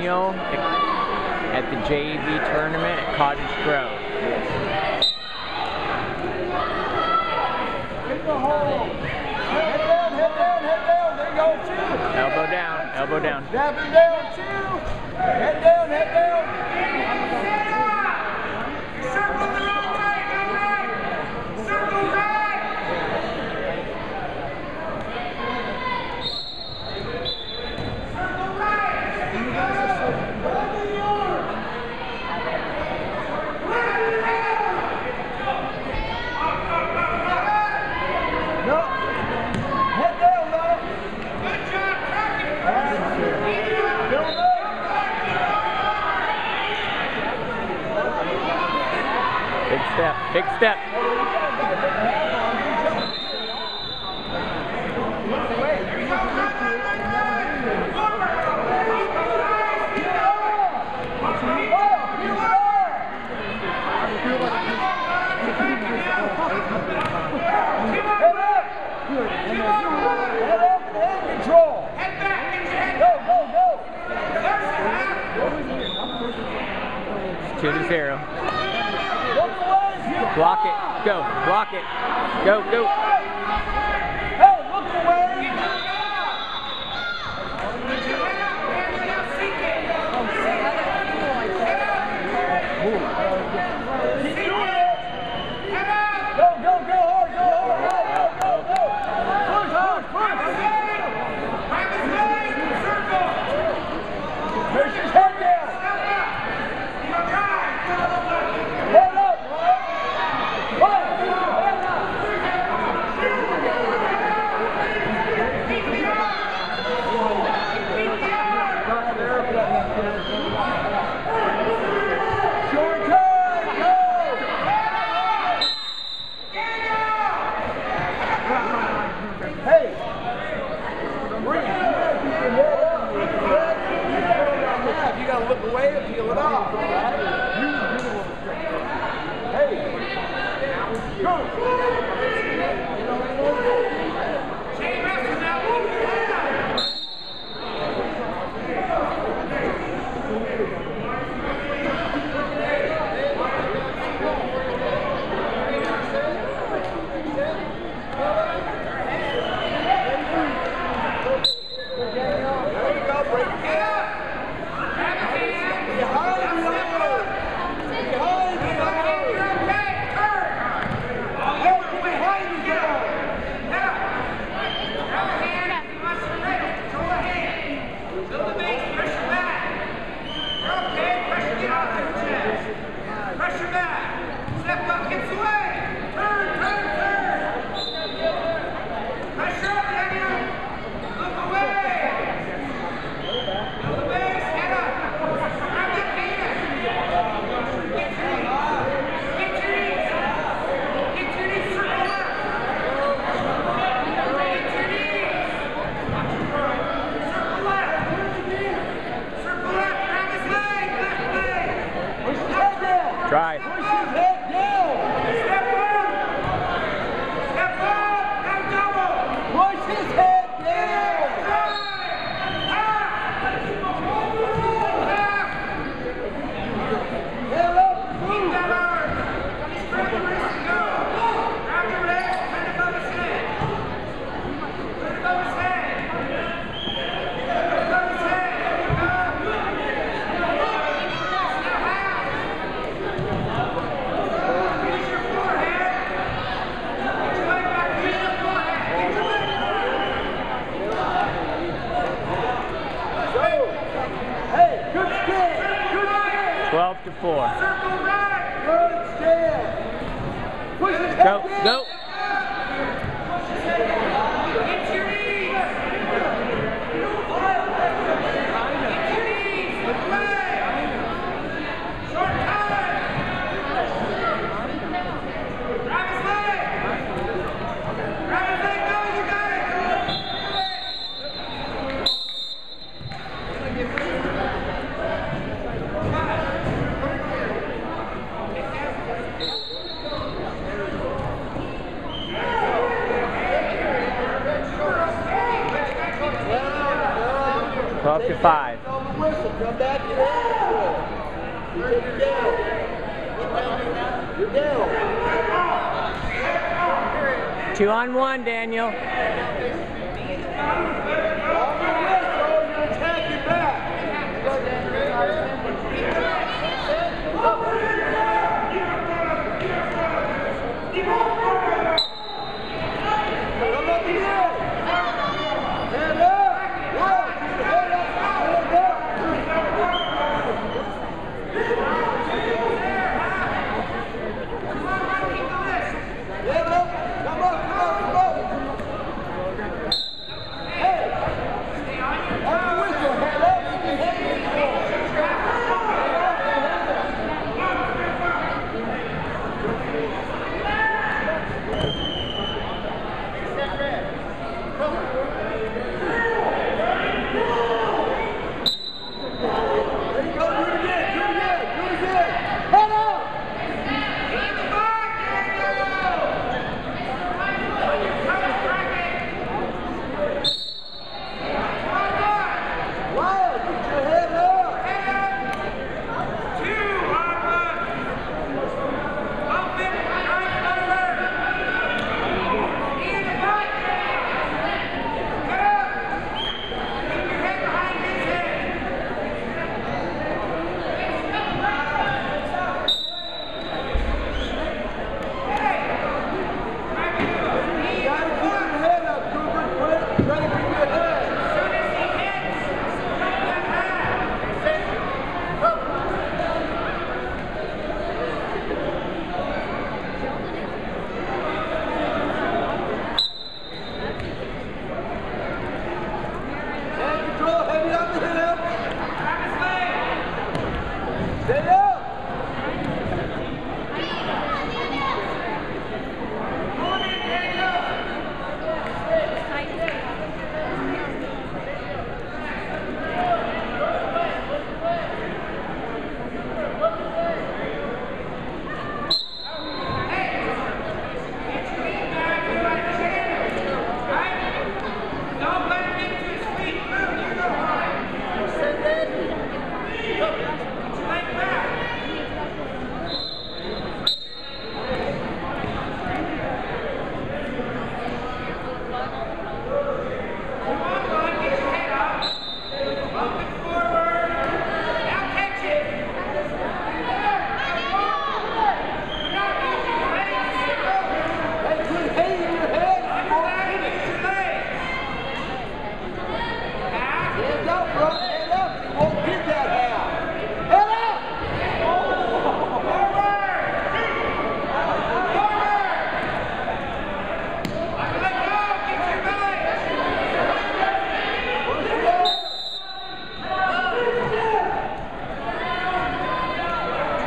Daniel at the JV tournament at Cottage Grove. Hit the hole. Head down, head down, head down. There you go, two. Elbow down, elbow down. Dab it down, two. Head down, head down. step, big step. Two to zero. Block it. Go. Block it. Go, go. Hey, look away. 12 to 4. Go. Go. 12 to 5. Come back. You're down. You're down. Two on one, Daniel.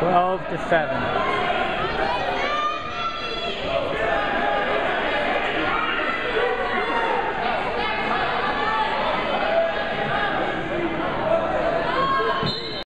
12 to 7.